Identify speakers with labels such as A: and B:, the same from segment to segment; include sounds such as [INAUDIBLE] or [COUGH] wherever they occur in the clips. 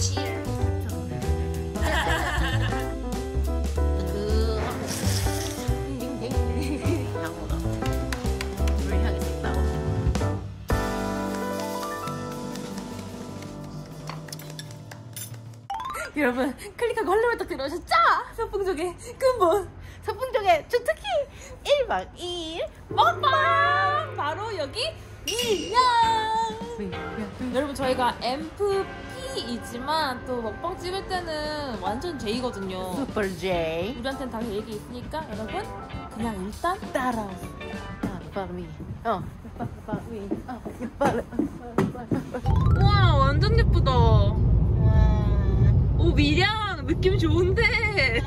A: 나고. [LAUGHS]
B: 여러분 클릭하고 헐레벌떡 들어오셨죠? 선풍족의 근본 선풍족의 주특기 1박 2일 먹방 바로 여기 미양 여러분 저희가 MFP이지만 또 먹방 찍을 때는 완전 J거든요
A: 슈퍼 J.
B: 우리한테는 다 계획이 있으니까 여러분 그냥 일단 따라오세요
A: 빠빠미. 어. 빠빠미. 어.
B: 우와 완전 예쁘다
A: 와.
B: 오 미량 느낌 좋은데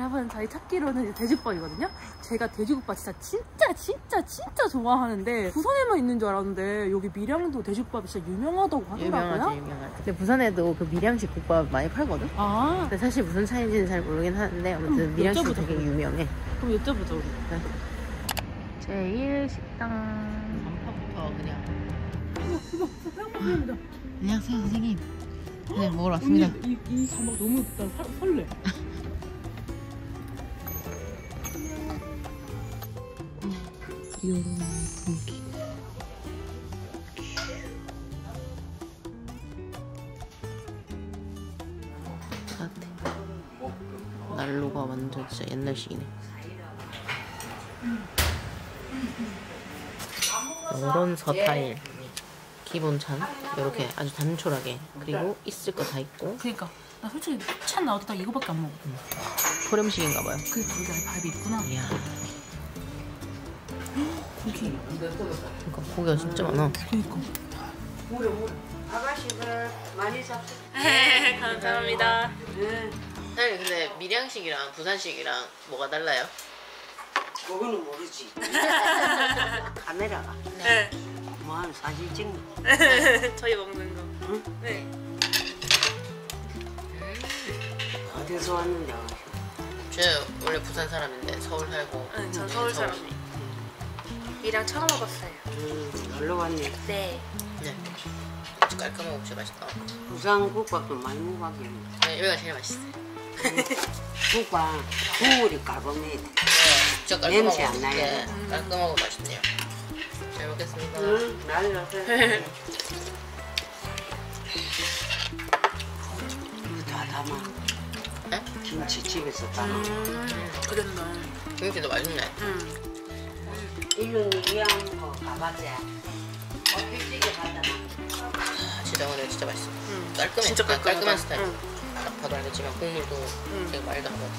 B: 여러분 저희 찾기로는 이제 돼지국밥이거든요 제가 돼지국밥 진짜 진짜 진짜 진짜 좋아하는데 부산에만 있는 줄 알았는데 여기 밀양도 돼지국밥이 진짜 유명하다고 하더라고요
A: 유명하지 유명하지. 근데 부산에도 그 밀양식 국밥 많이 팔거든.
B: 아
A: 근데 사실 무슨 차이인지는 잘 모르긴 하는데 아무튼
B: 음,
A: 밀양식 되게
B: 그럼.
A: 유명해.
B: 그럼 여쭤보자 우리
A: 제일 식당. 간판부터 그냥. 안녕하세요 선생님. 네 먹으러 왔습니다.
B: 이, 이 자막 너무 나 설- 설 레
A: 요런 고기. 따뜻해. 난로가 완전 진짜 옛날식이네. 이런 서타일. 기본 찬 이렇게 아주 단촐하게 그리고 있을 거 다 있고
B: 그니까 나 솔직히 찬딱 이거밖에 안 먹어
A: 소렴식인가 봐요.
B: 그게 거기 안에 밥이 있구나
A: 이야,
B: 고기
A: 그러니까 고기가 진짜 많아.
B: 그니까
C: 아가씨들 많이 잡수. [LAUGHS]
B: 감사합니다
A: 사장님 근데 밀양식이랑 부산식이랑 뭐가 달라요?
C: 그거는 모르지. [LAUGHS] 카메라가
B: 네
C: 뭐하는 사진 찍는. [LAUGHS]
B: 저희 먹는 거
C: 응?
B: 네.
C: 어디서 왔는데?
A: 저 원래 부산 사람인데 서울 살고
B: 응, 전 서울 사람이에요. 이랑 처음 먹었어요.
C: 음, 놀러 왔네.
B: 네.
A: 네. 아주 깔끔하고 진짜 맛있다.
C: 부산 국밥도 많이 먹어봤겠네.
A: 네, 여기가 제일 맛있어요.
C: 국밥 국물이 깔끔해.
A: 네, 진짜 깔끔하고
C: 냄새 안 나요?
A: 네, 깔끔하고 맛있네요. 잘 먹겠습니다.
C: 응, 날려. [LAUGHS] 이거 다 담아.
A: 네?
C: 김치 집에서 담아.
B: 음, 그랬나.
A: 김치도 맛있네.
B: 음.
C: 일륜 위안 거 가봤지? 어, 필지게 받아.
A: 아, 진짜 오늘 진짜 맛있어.
B: 음.
A: 깔끔해.
B: 진짜 깔끔하다.
A: 깔끔한 스타일.
B: 응.
A: 딱 봐도 알겠지만 국물도
B: 음.
A: 되게 맑하고.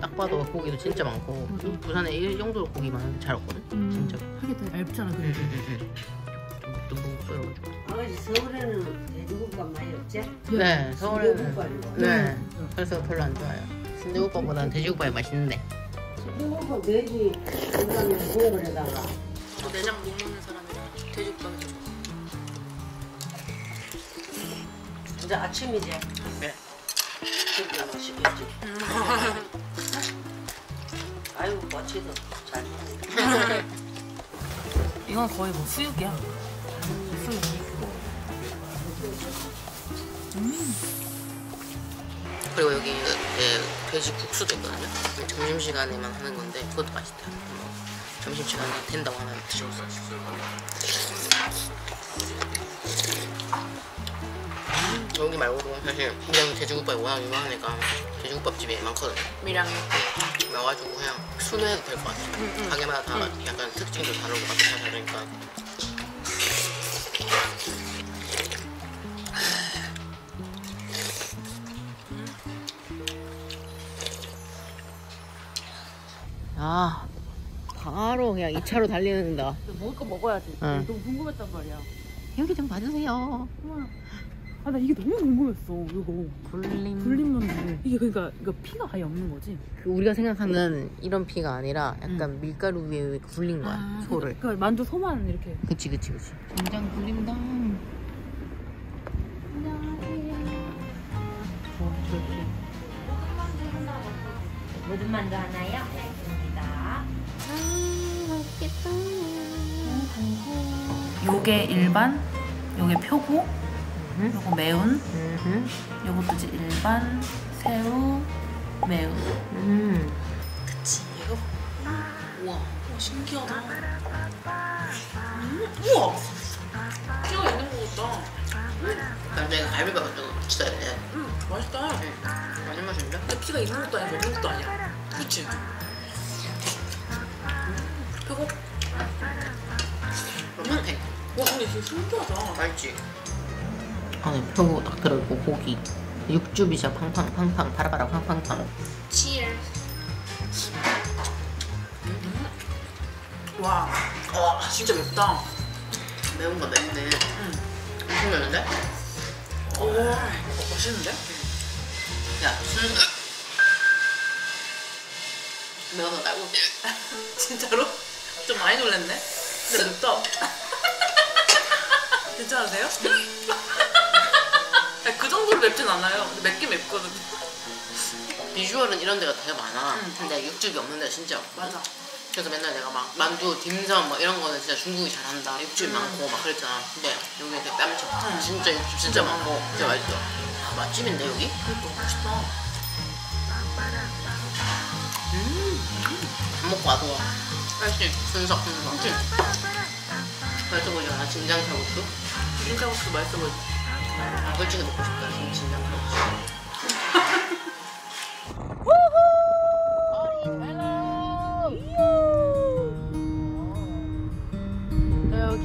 A: 딱 봐도 고기도 진짜 많고 부산에 이 정도로 고기 많은 잘 없거든. 진짜.
B: 하게 더 얇잖아,
A: 응,
B: 그래도.
A: 응, 응, 응. 좀 듬뿍
C: 아버지 서울에는 돼지국밥 많이 없지?
A: 네, 서울에는. 네. 그래서 별로 안 좋아요. 순대국밥보다는 돼지국밥이 맛있는데.
C: 순대국밥 돼지 국밥에 국물에다가
B: 저 내장 못 먹는 사람이라 돼지국밥이 더 좋아.
C: 이제 아침이지?
A: 네.
C: 그게 맛있겠지? 아이고 꼬치도 잘 먹네
B: 이건 거의 뭐 수육이야.
A: 그리고 여기 네, 돼지 국수도 있거든요. 점심 시간에만 하는 건데 그것도 맛있다. 점심 시간에 된다고 하면 드셔보세요. 여기 말고도 사실 그냥 돼지국밥이 워낙 유명하니까 돼지국밥 집이 많거든요.
B: 미량이.
A: 와가지고 그냥 순회해도 될 것 같아요. 가게마다 다 약간 특징도 다르고 맛도 다 다르니까. 아, 바로 그냥 2차로 달리는다.
B: 먹을 거 먹어야지.
A: 응.
B: 너무 궁금했단 말이야.
A: 여기 좀 봐주세요.
B: 아, 나 이게 너무 궁금했어, 이거.
A: 굴림.
B: 굴림만두. 이게 그러니까 이거 피가 아예 없는 거지?
A: 그 우리가 생각하는 이런 피가 아니라 약간 밀가루 위에 굴린 거야, 소를.
B: 그러니까 만두 소만 이렇게.
A: 그치, 그치, 그치. 김장 굴림당.
D: 모든 만두 하나요?
A: 아.
B: 요게 일반, 요게 표고, 요거 매운,
A: 음.
B: 요것도 이제 일반, 새우, 매운.
A: 음.
B: 그치, 얘가 우와, 우와 신기하다. 음, 우와, 피가 있는 것 같다.
A: 난 내가 갈비밥 좀 진짜 해.
B: 음, 맛있다.
A: 많이 맛있는데?
B: 근데 피가 있는 것도 아니고 없는 것도 아니야. 그치? 표고?
A: 로망탱.
B: 와, 근데 진짜 신기하다.
A: 맛있지? 안에 표고 딱 들어있고 고기. 육즙이 진짜 팡팡 팡팡 파라파라 팡팡팡.
B: 치얼. 와, 와, 진짜 맵다.
A: 매운 거 맵네.
B: 응.
A: 엄청 매운데?
B: 오, 맛있는데?
A: 야, 술. 매워서 말고.
B: 진짜로? 좀 많이 놀랐네? 근데 맵다. [LAUGHS] 괜찮으세요? [LAUGHS] 아니, 그 정도로 맵진 않아요. 근데 맵긴 맵거든.
A: 비주얼은 이런 데가 되게 많아.
B: 응.
A: 근데 육즙이 없는 데가 진짜 없고.
B: 맞아.
A: 그래서 맨날 내가 막 만두, 딤섬 뭐 이런 거는 진짜 중국이 잘한다. 육즙이
B: 음.
A: 많고 막 그랬잖아. 근데 여기 되게 뺨쳐.
B: 응.
A: 진짜 육즙 진짜 많고 진짜 맛있어. 아, 맛집인데 여기?
B: 그러니까 맛있다.
A: 밥 먹고 와도 훨씬 순석순석.
B: 그치?
A: 맛있어 보이지 않아? 진장칼국수?
B: 비빔칼국수 맛있어 보이지?
A: 아, 솔직히 먹고 싶다. 지금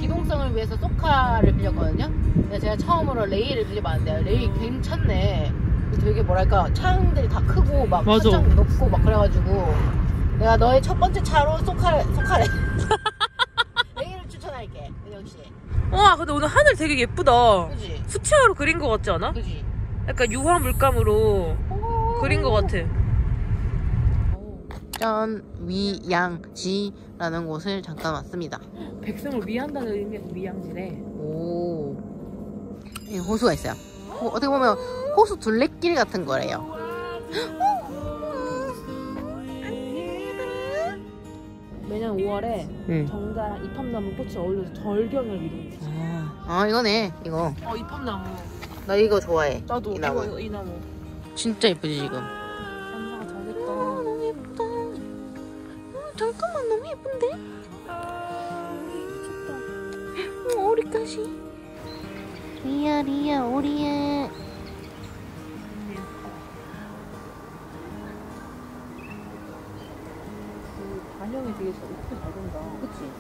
E: 기동성을 위해서 소카를 빌렸거든요. 근데 제가 처음으로 레이를 빌려봤는데 레이 괜찮네. 되게 뭐랄까 차량들이 다 크고 막
B: 맞아.
E: 천장 높고 막 그래가지고 내가 너의 첫 번째 차로 소카를 소카래 레이를 추천할게 은영 씨.
B: 와, 근데 오늘 하늘 되게 예쁘다.
E: 그지?
B: 수채화로 그린 것 같지 않아?
E: 그지?
B: 약간 유화 물감으로 그린 것 같아.
A: 짠 위양지라는 곳을 잠깐 왔습니다.
B: 백성을 위한다는 의미에서 위양지래.
A: 오. 이 호수가 있어요. 호- 어떻게 보면 호수 둘레길 같은 거래요.
B: 매년 5월에
A: 응.
B: 정자랑 이팝나무 꽃이 어울려서 절경을 이루는 거지.
A: 아 이거네 이거.
B: 어, 이팝나무.
A: 나 이거 좋아해.
B: 나도
A: 이 나무.
B: 이거, 이 나무.
A: 진짜 예쁘지 지금.
B: 감사가 잘 됐다.
A: 너무 예쁘다. 잠깐만 너무 예쁜데? 어, 오리까지. 리야 리야 오리야.
B: 되게 잘, 예쁘게 잘 된다. 그치?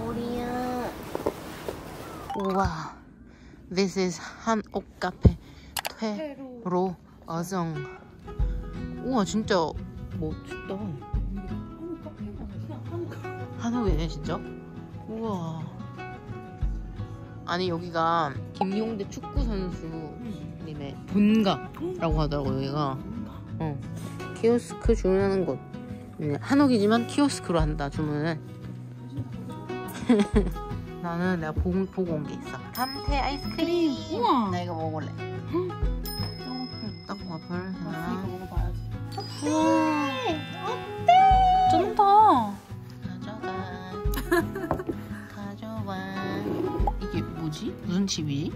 A: 오리야. 우와. This is 한옥 카페 퇴로 어정. 우와 진짜 멋있다. 한옥이네 진짜. 우와. 아니 여기가 김용대 축구 선수 님의 본가라고 하더라고 여기가. 어. 키오스크 주문하는 곳. 네, 한옥이지만 키오스크로 한다 주문을. [LAUGHS] 나는 내가 보고, 보고 온 게 있어. 감태 아이스크림.
B: 우와.
A: 나 이거 먹을래. 떡 와플 하나.
B: 먹어봐야지.
A: 어때?
B: 쩐다.
A: 가져가. [LAUGHS] 가져와. 이게 뭐지? 무슨 칩이지?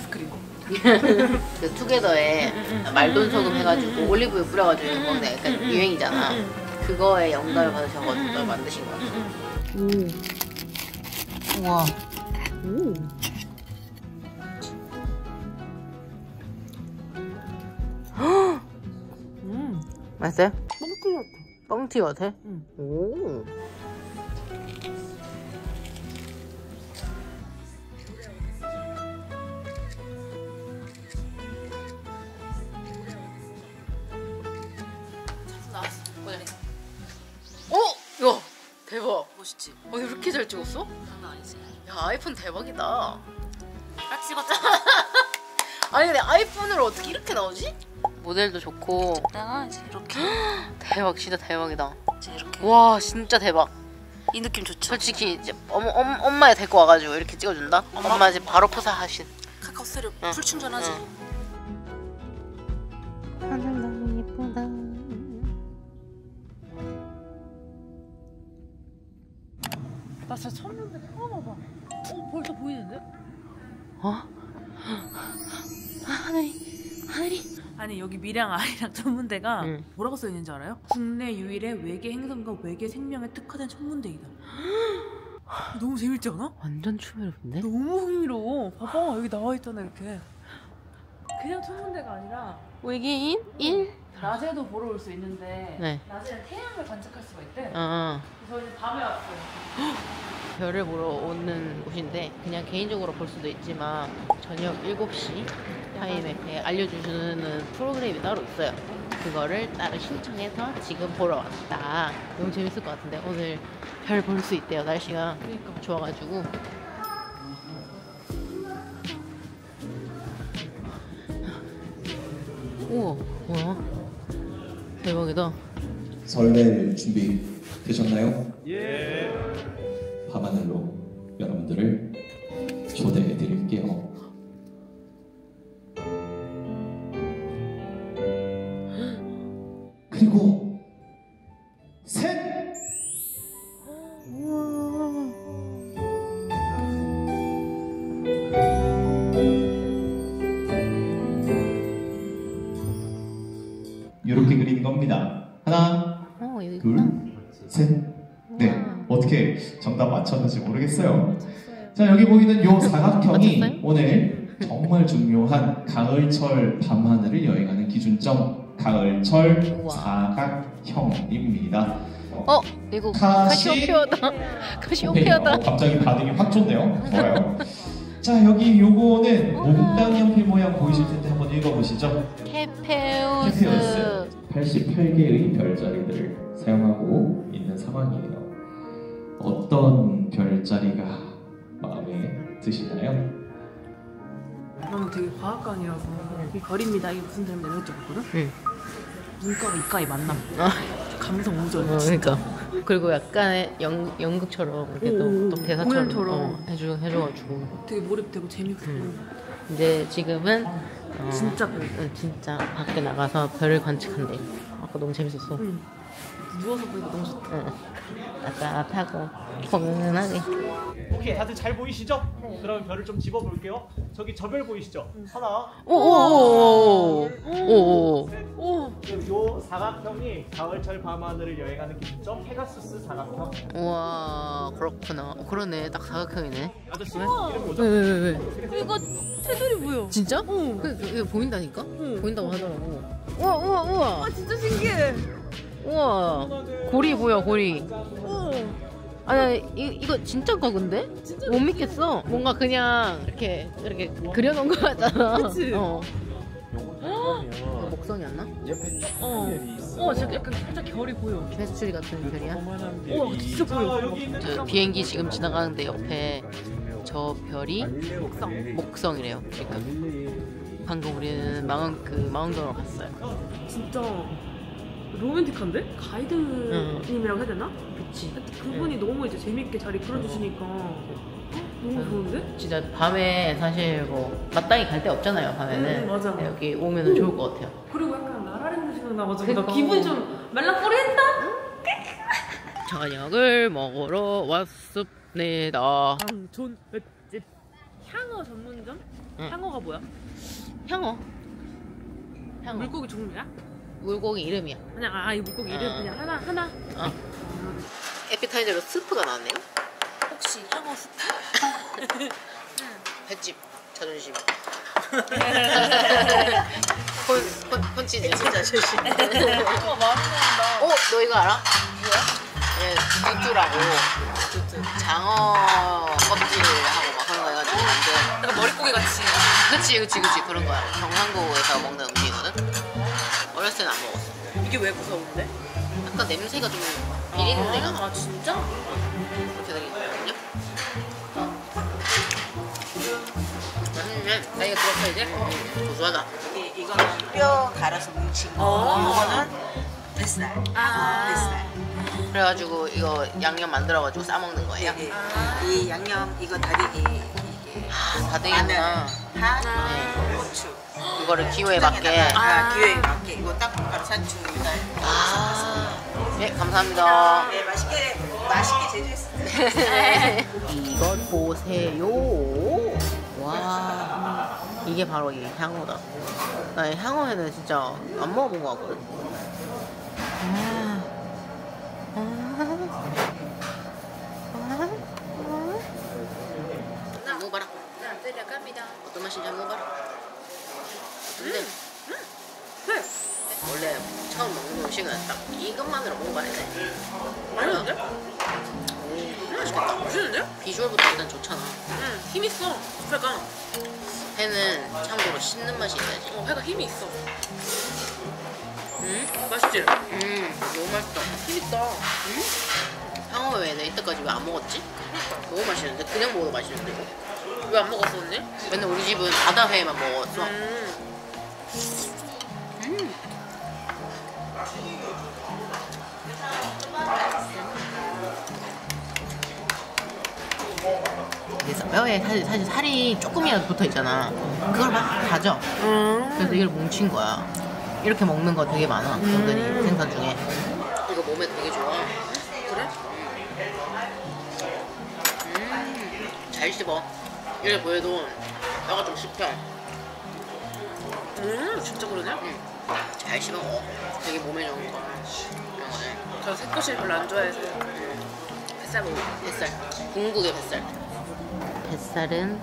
B: 아이스크림.
A: 그 투게더에 말돈 소금 해가지고 올리브유 뿌려가지고 먹는 약간 유행이잖아. 그거에 영감을 받으셔가지고 만드신 거 같아. 오. 우와. 오.
B: 음.
A: 맛있어요?
B: 뻥튀기 같아.
A: 뻥튀 같아?
B: 응.
A: 오.
B: 멋있지?
A: 어, 이렇게 잘 찍었어?
B: 장난 아니지.
A: 야, 아이폰 대박이다.
B: 딱 찍었잖아. [LAUGHS]
A: 아니, 근데 아이폰으로 어떻게 이렇게 나오지? 모델도 좋고
B: 내가 이제 이렇게 [GASPS]
A: 대박 진짜 대박이다.
B: 이렇게
A: 와 진짜 대박.
B: 이 느낌 좋죠?
A: 솔직히 이제 엄, 엄, 엄마에 데리고 와가지고 이렇게 찍어준다. 엄마 이제 바로 프사하신.
B: 카카오 스토리
A: 응.
B: full 충전하지.
A: 하
B: 아니 여기 밀양 아이랑 전문대가
A: 응.
B: 뭐라고 써 있는지 알아요? 국내 유일의 외계 행성과 외계 생명에 특화된 천문대이다. [GASPS] 너무 재밌지 않아?
A: 완전 추메르인데?
B: 너무 흥미로워. 봐봐 여기 나와 있잖아 이렇게. 그냥 천문대가 아니라
A: 외계인 1?
B: 낮에도 보러 올 수 있는데
A: 네.
B: 낮에는 태양을 관측할 수가 있대.
A: 어.
B: 그래서 이제 밤에 왔어요. [GASPS]
A: 별을 보러 오는 곳인데 그냥 개인적으로 볼 수도 있지만 저녁 7시 타임에 알려주시는 프로그램이 따로 있어요. 그거를 따로 신청해서 지금 보러 왔다. 너무 재밌을 것 같은데 오늘 별 볼 수 있대요. 날씨가
B: 그러니까.
A: 좋아가지고. 우와, 뭐야? 대박이다.
F: 설렐 준비 되셨나요? 예. 밤하늘로 여러분들을 초대해 이렇게 그리는 겁니다. 하나,
A: 어,
F: 둘. 셋. 네. 어떻게 정답 맞췄는지 모르겠어요. 자, 여기 보이는 요 사각형이
A: 맞췄어요?
F: 오늘 정말 중요한 가을철 밤하늘을 여행하는 기준점 가을철
A: 우와.
F: 사각형입니다.
A: 어, 이거
F: 카시-. 오케이.
A: 카시오페어다.
F: 어, 갑자기 반응이 확 좋네요. 좋아요. [LAUGHS] 자, 여기 요거는 몽땅 연필 모양 보이실 텐데 한번 읽어보시죠.
A: 케페우스.
F: 케페우스 88개의 별자리들을 사용하고 있는 상황이에요. 어떤 별자리가 마음에 드시나요?
B: 나는 되게 과학관이라서 이 별입니다. 이게 무슨 별인데 내가 여쭤봤거든?
A: 응.
B: 눈가와 이가의 만남.
A: 아.
B: 감성 우전.
A: 어, 그러니까. 그리고 약간의 연, 연극처럼 이렇게 또,
B: 오,
A: 또 대사처럼
B: 공연처럼.
A: 어, 해주, 해줘가지고
B: 되게 몰입되고 재밌고.
A: 음. 이제 지금은 어,
B: 진짜 별.
A: 응, 진짜 밖에 나가서 별을 관측한대. 아까 너무 재밌었어.
B: 응. 누워서 보니까 너무 좋다.
A: 응. 따뜻하고 포근하게.
G: 오케이 다들 잘 보이시죠? 그럼 별을 좀 집어 볼게요. 저기 저 별 보이시죠? 하나,
A: 오오오오오오.
B: 오,
G: 요 사각형이 가을철 밤하늘을 여행하는 기준점 페가수스 사각형.
A: 우와 그렇구나. 어, 그러네. 딱 사각형이네.
G: 아저씨 이름 뭐죠?
A: 왜왜 왜 왜?
B: 이거 테두리 보여.
A: 진짜?
B: 응.
A: 그, 그, 보인다니까?
B: 응.
A: 보인다고 하더라고. 우와 우와 우와.
B: 아 진짜 신기해.
A: 우와. 고리 보여 고리.
B: 어.
A: 아니 이, 이거 진짜 거 근데? 못 믿겠어. 뭔가 그냥 이렇게 이렇게 그려놓은 거 같잖아.
B: 그치?
A: 어. 이거 목성이었나?
B: 어. 어, 진짜 약간 살짝 결이 보여.
A: 페스츄리 같은 별이야?
B: 우와, 진짜
G: 자
B: 보여.
G: 있는
A: 저 비행기 지금 지나가는데 옆에 저 별이 목성 목성이래요. 그러니까 방금 우리는 망원 그 망원경으로 봤어요.
B: 진짜 로맨틱한데? 가이드님이라고 해야 되나?
A: 그치.
B: 그분이 너무 이제 재밌게 잘 이끌어주시니까 너무 좋은데?
A: 진짜 밤에 사실 뭐 마땅히 갈 데 없잖아요. 밤에는
B: 응, 맞아.
A: 여기 오면은 좋을 것 같아요.
B: 그리고 약간 나라랜드 생각나가지고
A: 그니까.
B: 나 기분이 좀 말랑거리했다?
A: 저녁을 먹으러 왔습니다.
B: 전그 맷집 향어 전문점?
A: 응.
B: 향어가 뭐야?
A: 향어. 향어.
B: 물고기 종류야?
A: 물고기 이름이야.
B: 그냥 아 이 물고기 이름
A: 아.
B: 그냥 하나 하나
A: 어. 에피타이저로 스프가 나왔네요.
B: 혹시 향어 스프? [LAUGHS]
A: 횟집 자존심. 콘, 콘, 콘치즈. 콘치즈 자존심. 어, 너 이거 알아? 뭐야? 예, 두두라고. 장어 껍질하고 막 그런 거 해가지고 만든.
B: 약간 머릿고기 같이
A: 그치, 그치, 그치. 그런 거야. 경상도에서 먹는 음식이거든. 어렸을 때는 안 먹었어.
B: 이게 왜 무서운데?
A: 약간 냄새가 좀 비리는 데가
B: 아 진짜?
A: 그렇게 되거든요. 맛있네. 나 이거 들었어 이제? 고소하다.
B: 이, 이거
H: 이거는 뼈 갈아서 뭉친 거. 이거는 뱃살. 뱃살.
A: 그래가지고 이거 양념 만들어가지고 싸먹는 거예요?
H: 예, 예. 이 양념 이거 다리기 이게
A: 아,
H: 마늘,
A: 다대기구나.
H: 파, 고추.
A: 이거를 기호에 맞게.
H: 아, 기호에 맞게 이거 산초 이달.
A: 아, 네, 감사합니다.
H: 네, 맛있게 맛있게 제조했습니다.
A: 이것 보세요. 와, 이게 바로 이 향어다. 나이 향어회는 진짜 안 먹어본 것 같거든. 아. 나 먹어봐라. 어떤 맛인지 한번 먹어봐라. 근데 원래 처음 먹는 음식은 딱 이것만으로 먹어봐야 돼. 맛있는데? 오, 맛있겠다. 맛있는데? 비주얼부터 일단 좋잖아.
B: 응, 힘 있어. 회가.
A: 회는 참고로 씹는 맛이 있어야지.
B: 어, 회가 힘이 있어.
A: 음,
B: 맛있지?
A: 음, 너무 맛있다.
B: 힘 있다.
A: 향어회 내 이때까지 왜 안 먹었지? 너무 맛있는데? 그냥 먹어도 맛있는데?
B: 왜 안 먹었어, 언니?
A: 맨날 우리 집은 바다회만 먹었어.
B: 음.
A: 음. 그래서 뼈에 사실, 사실 살이 조금이라도 붙어 있잖아. 그걸 막 다져. 그래서 이걸 뭉친 거야. 이렇게 먹는 거 되게 많아. 은근히 생선 중에. 이거 몸에 되게 좋아.
B: 그래?
A: 음, 잘 씹어. 이렇게 보여도 뼈가 좀 씹혀.
B: 음, 진짜 그러냐?
A: 응. 잘 씹어. 되게 몸에 좋은 거. 이런 거는.
B: 저 새꼬시를 별로 안 좋아해서. 뱃살 먹어.
A: 뱃살. 궁극의 뱃살. 뱃살은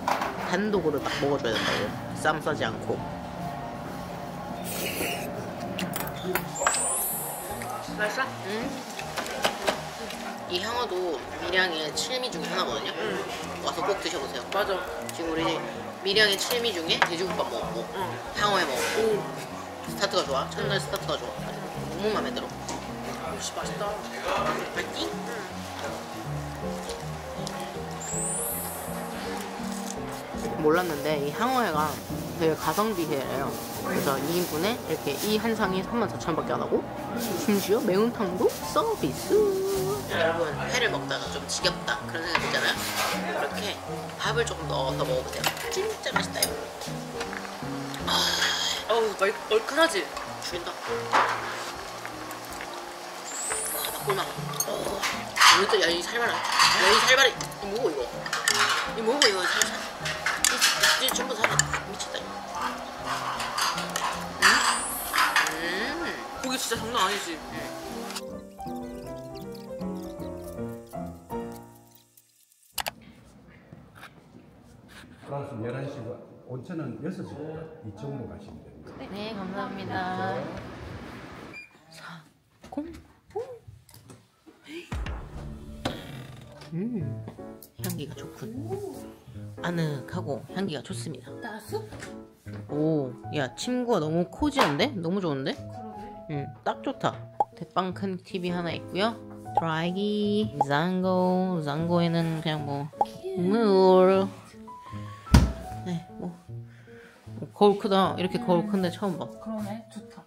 A: 단독으로 딱 먹어줘야 된다고. 쌈 싸지 않고.
B: 맛있어?
A: 음. 이 향어도 밀양의 칠미 중에 하나거든요. 와서 꼭 드셔보세요.
B: 맞아.
A: 지금 우리 밀양의 칠미 중에 돼지국밥 먹었고,
B: 응.
A: 향어회 먹었고, 스타트가 좋아. 첫날 스타트가 좋아. 너무 마음에 들어.
B: 역시 맛있다.
A: 맛있지? 몰랐는데 이 향어회가 되게 가성비 회예요. 그래서 2인분에 이렇게 이 한 상이 34,000원밖에 안 하고 심지어 매운탕도 서비스. 여러분 회를 먹다가 좀 지겹다 그런 생각 있잖아요. 이렇게 밥을 조금 넣어서 먹어보세요. 진짜 맛있다 이거.
B: 어우, 얼, 얼큰하지?
A: 죽인다. 와, 나 꿀맛. 어, 진짜 야이 살바라. 야이 살바리. 이 뭐고 이거? 이 뭐고 이거 살살. 이, 이 전부 살아. 미쳤다. 이거. 음. 음.
B: 고기 진짜 장난 아니지?
I: 플러스 11시가 온천은 6시부터 이쪽으로 가시면 됩니다.
A: 네, 감사합니다. 사, 공, 공. 음, 향기가 좋군. 아늑하고 향기가 좋습니다.
B: 나수?
A: 오, 야, 침구가 너무 코지한데? 너무 좋은데? 응, 딱 좋다. 대빵 큰 TV 하나 있고요. 드라이기, zango, zango에는 그냥 뭐, 물. 거울 크다. 이렇게 거울 큰데 처음 봐.
B: 그러네. 좋다.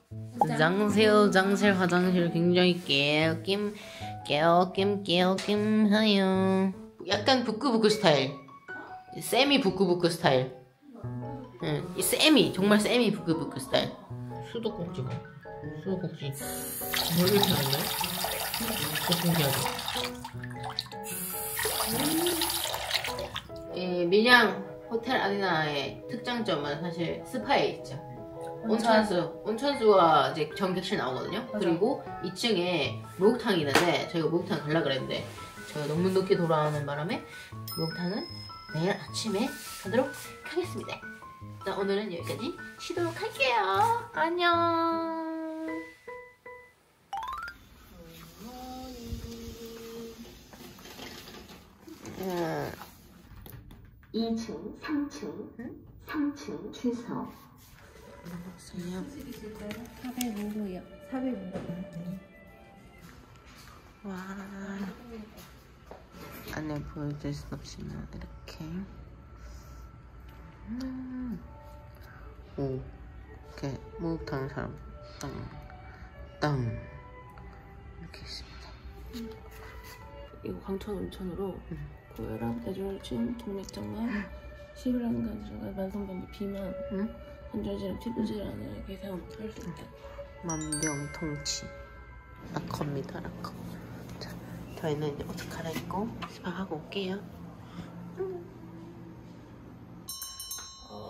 A: 장실, 장실 화장실 굉장히 깨낌, 깨낌, 깨김해요. 약간 부끄부끄 스타일. 세미 부끄부끄 스타일. 응, 이 세미, 정말 세미 부끄부끄 스타일. 수도꼭지 봐. 수도꼭지. 뭐 이렇게 하네? 신기하죠? 이 밀양 호텔 아리나의 특장점은 사실 스파에 있죠. 온천수, 온천수와 이제 전객실 나오거든요. 그리고 2층에 목욕탕이 있는데 저희가 목욕탕 가려고 그랬는데 저희가 너무 늦게 돌아오는 바람에 목욕탕은 내일 아침에 가도록 하겠습니다. 자, 오늘은 여기까지 쉬도록 할게요. 안녕. 음,
J: 2층, 3층, 3층 주소.
A: 먹었어요.
J: 405호요. 405호.
A: 와. 안에 보여줄 순 없지만 이렇게. 음. 오, 이렇게 목욕탕처럼 땅, 땅 이렇게 있습니다.
B: 이거 광천 온천으로 고혈압, 뇌졸중, 동맥장암, 시비라는 간질환, 만성변비, 비만,
A: 응?
B: 관절질환, 피부질환을 개선 할 수 있다.
A: 만병통치 락커입니다 락커 자 저희는 이제 옷을 갈아입고 스파하고 올게요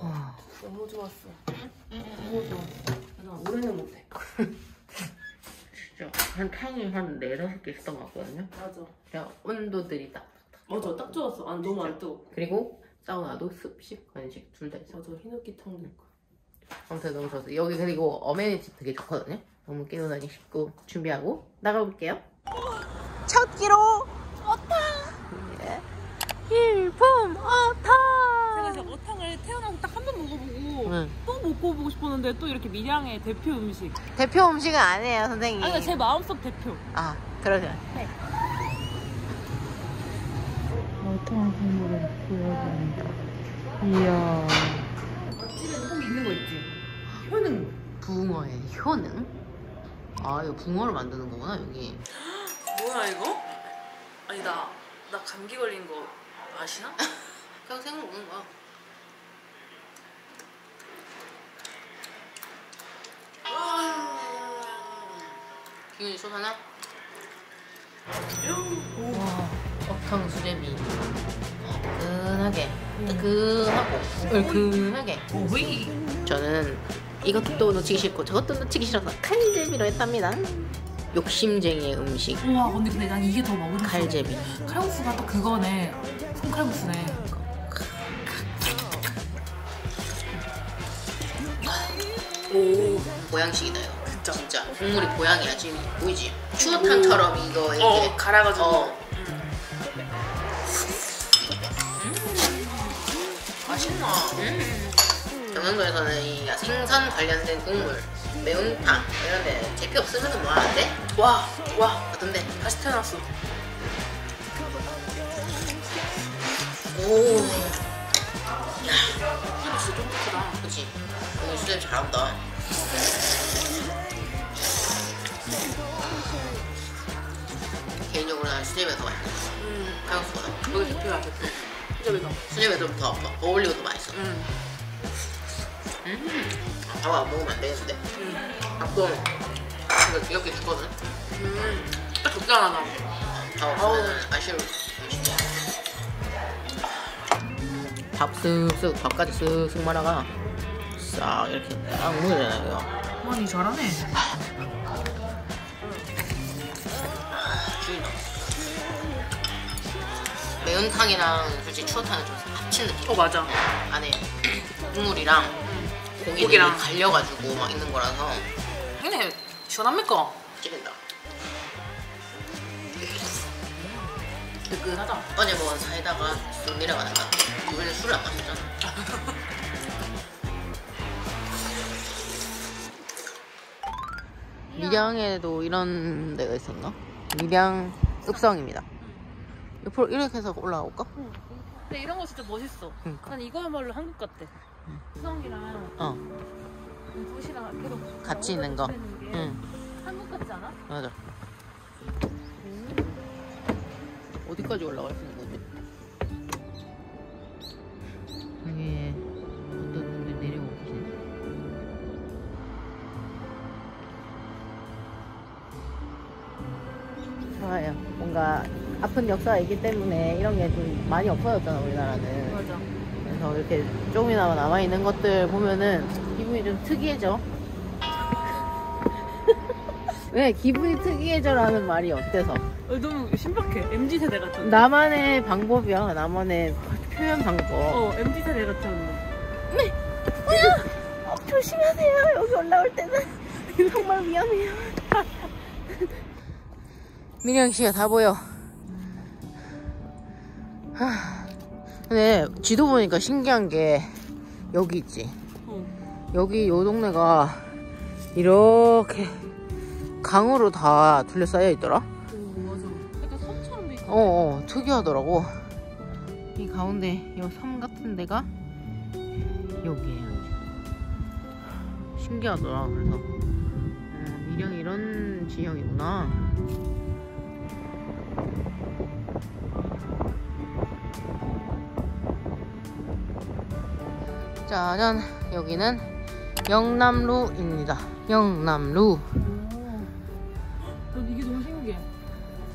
A: 와.
B: 너무 좋았어. 너무 좋아. 나 오래는 못해. [LAUGHS]
A: 진짜 한 탕이 한 네다섯 개 있었던 것 같거든요
B: 맞아.
A: 그냥 온도들이 딱
B: 맞아, 딱 좋았어. 아, 너무 안 뜨겁고.
A: 그리고 사우나도 습식 건식 둘 다 있어
B: 맞아, 히노키탕도 있고.
A: 아무튼 너무 좋았어요 여기 그리고 어메니티 되게 좋거든요 너무 깨우다니 쉽고 준비하고 나가볼게요 첫 기로 어탕 일품 어탕
B: 제가 이제 어탕을 태어나서 딱 한 번 먹어보고
A: 응.
B: 또 먹어보고 싶었는데 또 이렇게 밀양의 대표 음식.
A: 대표 음식은 아니에요 선생님
B: 아니, 제 마음속 대표.
A: 아 그러죠
B: 네.
A: 어탕 국물을 보여줍니다 이야
B: 맛집에는 꼭 있는 거 있지. 효능.
A: 붕어의 효능? 아 이거 붕어를 만드는 거구나 여기
B: 뭐야, 이거? 아니, 나, 나 감기 걸린 거 아시나? [LAUGHS]
A: 그냥 생으로 먹는 거야 기운이 솟아나? 와어 탕 수제비 뜨끈하게 뜨끈하고 얼큰하게 저는 이것도 놓치기 싫고 저것도 놓치기 싫어서 칼제비로 했답니다 욕심쟁이의 음식
B: 우와, 언니, 근데 난 이게 더 싶어.
A: 칼제비
B: 칼국수가 또 그거네. 손칼국수네.
A: 오 보양식이다 이거 진짜 진짜 국물이 보양이야 지금 보이지? 추어탕처럼 이거 이렇게
B: 어, 갈아가지고.
A: 어. 음. 경상도에서는 이 생선 관련된 국물 매운탕 이런 데 제피 없으면 뭐 하는데?
B: 와, 와,
A: 어떤데?
B: 다시 태어났어.
A: 오
B: 진짜 쫀득하다.
A: 그치 오늘 수제 잘한다 개인적으로 난 수제비가 더 맛있어
B: 음,
A: 칼국수보다
B: 여기 대표야, 대표.
A: 수제비가 좀더 어울리고
B: 음,
A: 음. 아, 밥안 먹으면 안 되겠는데?
B: 음,
A: 밥도 이거 귀엽게 주거든?
B: 음. 딱 적당하다.
A: 밥 없으면 아쉬울 밥 쓱쓱 밥까지 쓱쓱 말아가 싹 이렇게 딱 먹으잖아 이거
B: 많이 잘하네.
A: 죽인다 매운탕이랑 솔직히 추어탕은 좀 느낌
B: 어, 맞아.
A: 안에 국물이랑 고기를
B: 고기랑.
A: 갈려가지고 막 있는 거라서
B: 형님, 시원합니까?
A: 찌린다
B: 뜨끈하다.
A: 어제 먹은 사이다가 쑥 내려가다가 우리는 술을 안 마셨잖아 [LAUGHS] 밀양에도 이런 데가 있었나? 밀양 읍성입니다 옆으로 이렇게 해서 올라올까?
B: 근데 이런 거 진짜 멋있어.
A: 그러니까
B: 난 이거야말로 한국 같아. 수성이랑
A: 어
B: 도시랑 계속
A: 같이 있는 거.
B: 게
A: 응
B: 한국 같지 않아?
A: 맞아 어디까지 올라갈 수 있는 거지? 여기에 어떤 분들 내려오고 계시네 좋아요 뭔가 아픈 역사가 있기 때문에 이런 게 좀 많이 없어졌잖아 우리나라는.
B: 맞아.
A: 그래서 이렇게 조금이나마 남아있는 것들 보면은 기분이 좀 특이해져. [LAUGHS] 왜 기분이 특이해져라는 말이 어때서?
B: 어, 너무 신박해. MZ 세대 같은.
A: 나만의 방법이야. 나만의 표현 방법.
B: 어, MZ 세대 같은.
A: 어, 조심하세요. 여기 올라올 때는. 정말 위험해요. [LAUGHS] 민영 씨가 다 보여 하, 근데 지도 보니까 신기한 게 여기 있지
B: 어.
A: 여기 요 동네가 이렇게 강으로 다 둘러싸여 있더라
B: 오, 맞아. 약간 섬처럼 돼 있어.
A: 어, 어 특이하더라고 이 가운데 이섬 같은 데가 여기에요 신기하더라. 그래서 어, 밀양이 이런 지형이구나. 짜잔 여기는 영남루입니다. 영남루.
B: 난 이게 너무 신기해.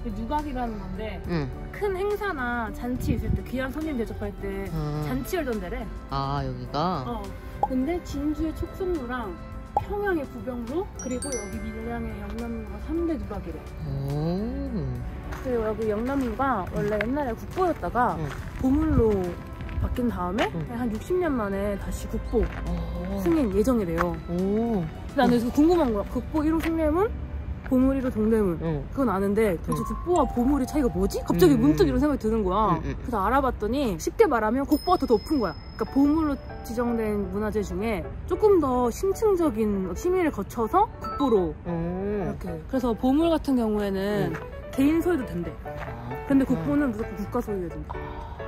B: 누각이라는 건데
A: 응.
B: 큰 행사나 잔치 있을 때 귀한 손님 대접할 때
A: 음.
B: 잔치 열던 데래.
A: 아 여기가
B: 어. 근데 진주의 촉성루랑 평양의 부병루 그리고 여기 밀양의 영남루가 3대 누각이래.
A: 오.
B: 그리고 여기 영남루가 원래 옛날에 국보였다가
A: 응.
B: 보물로 바뀐 다음에
A: 응.
B: 한 60년 만에 다시 국보
A: 오.
B: 승인 예정이래요.
A: 오.
B: 나는 그래서 궁금한 거야. 국보 1호 승례문, 보물 1호 동대문.
A: 응.
B: 그건 아는데 도대체
A: 응.
B: 국보와 보물의 차이가 뭐지? 갑자기
A: 음.
B: 문득 이런 생각이 드는 거야.
A: 응, 응.
B: 그래서 알아봤더니 쉽게 말하면 국보가 더 높은 거야. 그러니까 보물로 지정된 문화재 중에 조금 더 심층적인 심의를 거쳐서 국보로
A: 오.
B: 이렇게. 그래서 보물 같은 경우에는 개인 소유도 된대. 근데 국보는 무조건 국가 소유해야 된다.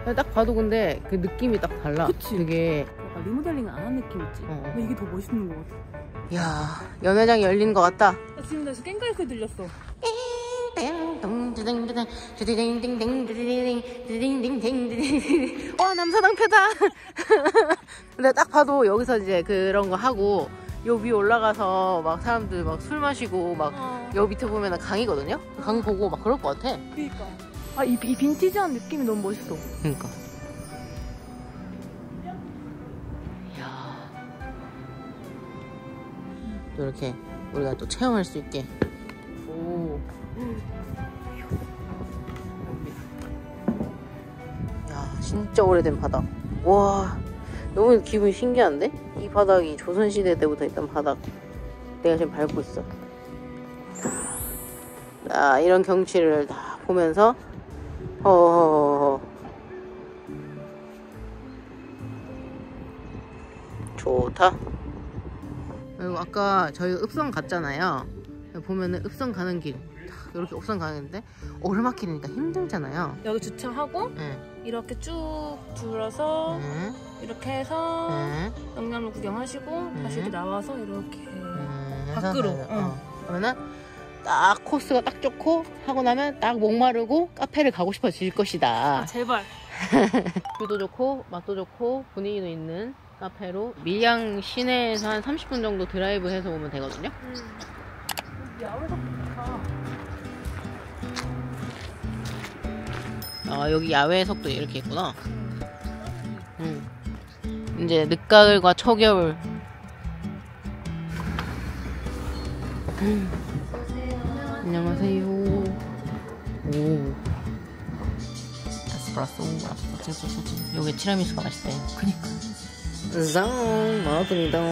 A: 아, 딱 봐도 근데 그 느낌이 딱 달라.
B: 그치?
A: 되게
B: 약간 리모델링 안 한 느낌 있지?
A: 어.
B: 근데 이게 더 멋있는 것 같아.
A: 야 연회장이 열린 것 같다.
B: 나 지금 다시 깽가리 소리 들렸어.
A: 와 남사당 패다. 근데 딱 봐도 여기서 이제 그런 거 하고 요 위 올라가서 막 사람들 막 술 마시고 막요
B: 어.
A: 밑에 보면 강이거든요. 강 보고 막 그럴 것 같아.
B: 그니까. 아, 이, 이 빈티지한 느낌이 너무 멋있어.
A: 그러니까. 야. 또 이렇게 우리가 또 체험할 수 있게. 오. 야, 진짜 오래된 바닥. 와, 너무 기분이 신기한데? 이 바닥이 조선시대 때부터 있던 바닥. 내가 지금 밟고 있어. 자, 이런 경치를 다 보면서, 허허허허. 좋다. 그리고 아까 저희 읍성 갔잖아요. 보면은 읍성 가는 길. 딱 이렇게 읍성 가는데 오르막길이니까 힘들잖아요.
B: 여기 주차하고
A: 응.
B: 이렇게 쭉 둘러서
A: 응.
B: 이렇게 해서
A: 응.
B: 영남루 구경하시고 다시 이렇게 나와서 이렇게
A: 응.
B: 밖으로.
A: 어. 그러면은 딱 코스가 딱 좋고 하고 나면 딱 목마르고 카페를 가고 싶어질 것이다.
B: 아 제발 [LAUGHS]
A: view도 좋고 맛도 좋고 분위기도 있는 카페로 밀양 시내에서 한 30분 정도 드라이브 해서 오면 되거든요.
B: 좋다
A: 아 여기 야외석도 이렇게 있구나. 음. 이제 늦가을과 초겨울. 음. 안녕하세요. 오. 에스프레소. 요게 티라미수가 맛있대. 그니까. 정 먹은동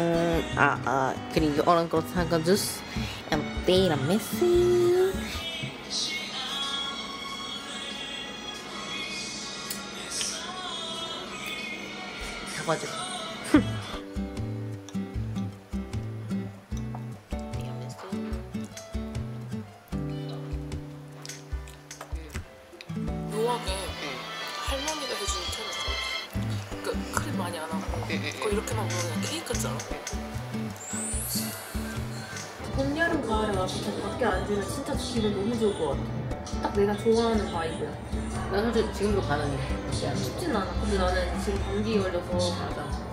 A: 아 아 그리고 오른 크로스한 주스 티라미수 사과즙
B: 좋아하는 바이브야
A: 난 솔직히 지금도 가능해
B: 춥진 않아. 근데 나는 지금 감기 걸려서 맞아.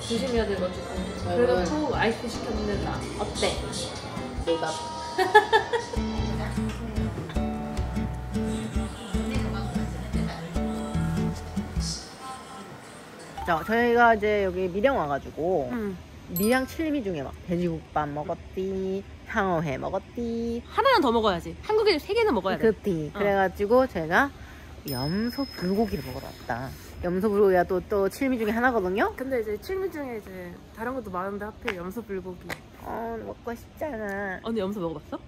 B: 조심해야 돼가지고.
A: 여러분.
B: 그래서 또 아이스 시켰는데 나 어때?
A: 내가 [LAUGHS] 자, 저희가 이제 여기 밀양 와가지고
B: 응.
A: 밀양 칠미 중에 막 돼지국밥 먹었디, 상어회 먹었디,
B: 하나는 더 먹어야지. 한국에 세 개는 먹어야 돼.
A: 급디.
B: 어.
A: 그래가지고 제가 염소 불고기를 먹으러 왔다. 염소 불고기가 또, 또 칠미 중에 하나거든요?
B: 근데 이제 칠미 중에 이제 다른 것도 많은데 하필 염소 불고기.
A: 어, 먹고 싶잖아.
B: 언니 염소 먹어봤어?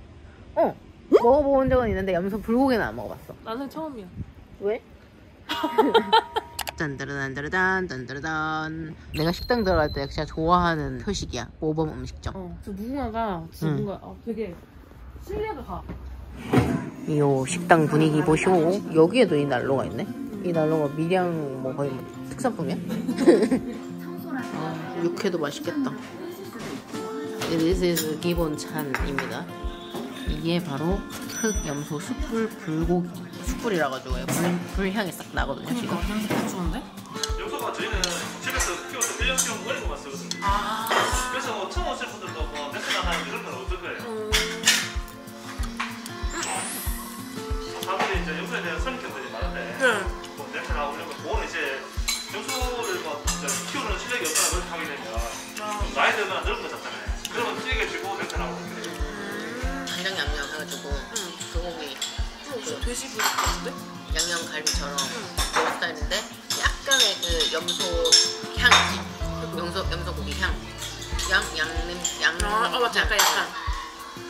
A: 어, 먹어본 적은 있는데 염소 불고기는 안 먹어봤어.
B: 나는 처음이야.
A: 왜? [LAUGHS] 딴따르단따르단 딴따르단 내가 식당 들어갈 때 진짜 좋아하는 표식이야 모범 음식점
B: 어. 저 무궁화가 진짜
A: 응.
B: 뭔가 어, 되게 신뢰가 가.
A: 요 식당 분위기 보시고 여기에도 이 난로가 있네 이 난로가 밀양 뭐 거의 뭐 특산품이야? [LAUGHS] 아, 육회도 맛있겠다 This is 기본 찬입니다. 이게 바로 흑염소 숯불 불고기 숯불이라 가지고 불, 불향이 싹 나거든요 지금.
B: 그러니까 향이 좋은데?
G: 염소가 저희는 집에서 키워서 1년 키우면 어린 것만 쓰거든요. 그래서 뭐 처음 오실 분들도 뭐 냄새 나는 이런 건 없을 거예요. 사람들이 이제 염소에 대한 선입견들이 많은데 뭐 냄새 나고 이런 거 그거는 이제 염소를 뭐 이제 키우는 실력이 없거나 그렇게 하게 되면 좀 나이 들거나 늙은 것 같잖아요. 그러면 찌개지고 냄새 나고 그래요.
A: 간장 양념 해가지고 소고기 그
B: 돼지 부위 같은데?
A: 양념 갈비처럼 그런 스타일인데 약간의 그 염소 향 염소 염소 고기 향 양, 양냄 양
B: 아, 아, 맞다. 약간 약간.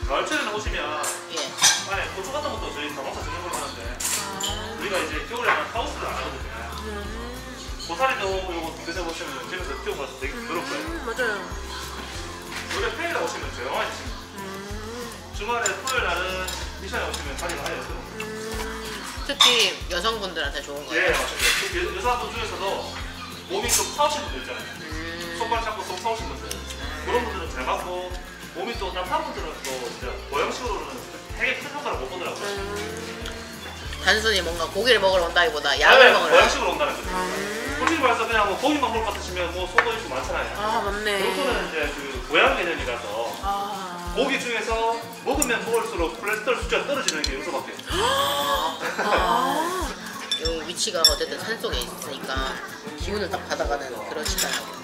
G: 가을철에는 오시면
A: 예
G: 안에 고추 같은 것도 저희 자동차 전용으로 하는데 우리가 이제 겨울에는 하우스를 안 하거든요. 고사리도 요거 드셔보시면 집에서 키워봐서 되게 부드러울 거예요.
B: 맞아요.
G: 원래 평일에 오시면 조용하게 드시면 주말에 토요일 날은 이 시간에 오시면 자리가 아예 없거든요.
A: 특히 여성분들한테 좋은
G: 예,
A: 거예요
G: 맞습니다. 그 여- 여자분 중에서도 몸이 좀 파우신 분들 있잖아요.
A: 음,
G: 손발 잡고 속 파우신 분들. 그런 분들은 잘 맞고 몸이 또 따뜻한 분들은 또 진짜 모양식으로는 되게 큰 효과를 못 보더라고요.
A: 단순히 뭔가 고기를 먹으러 온다기보다 약을
G: 네,
A: 먹으러
G: 모양식으로 온다는 거죠. 솔직히 말해서 그냥 뭐 고기만 먹을 것 같으시면 뭐 소도 있고 많잖아요.
B: 아, 맞네.
G: 그것도는 이제 그 모양 개념이라서
B: 아.
G: 고기 중에서 먹으면 먹을수록 콜레스테롤 숫자가 떨어지는 게 요소밖에
B: 아.
A: 요 위치가 어쨌든 산속에 있으니까 기운을 딱 받아가는 그런 식당이에요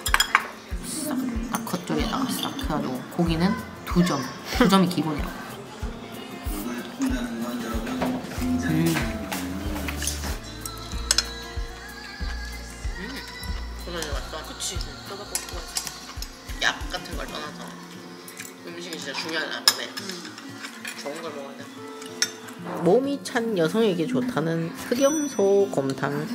A: 딱 겉절이에다가 싹 해가지고 고기는 두 점, 두 점이 기본이라고 음. 음.
B: 그치. 왔어.
A: 약 같은 걸 떠나서 음식이 진짜 중요한 안에 좋은 걸 돼. 몸이 찬 여성에게 좋다는 흑염소 곰탕.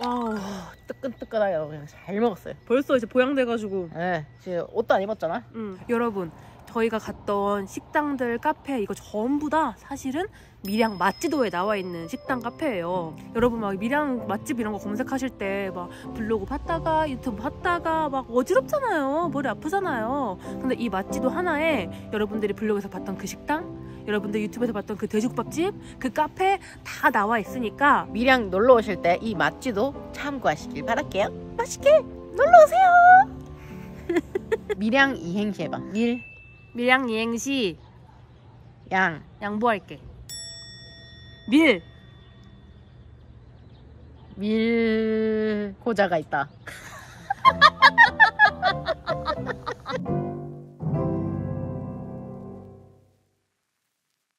A: 아, 뜨끈뜨끈하게 그냥 잘 먹었어요.
B: 벌써 이제 보양돼가지고
A: 네, 지금 옷도 안 입었잖아.
B: 음. 여러분 저희가 갔던 식당들 카페 이거 전부 다 사실은 밀양 맛지도에 나와 있는 식당 카페예요. 여러분 막 밀양 맛집 이런 거 검색하실 때 막 블로그 봤다가 유튜브 봤다가 막 어지럽잖아요. 머리 아프잖아요. 근데 이 맛지도 하나에 여러분들이 블로그에서 봤던 그 식당 여러분들 유튜브에서 봤던 그 돼지국밥집 그 카페 다 나와 있으니까
A: 밀양 놀러 오실 때 이 맛지도 참고하시길 바랄게요. 맛있게 놀러 오세요. [LAUGHS] 밀양 이행시 해봐. 밀,
B: 밀양 이행시
A: 양,
B: 양보할게. 밀
A: 밀 고자가 있다.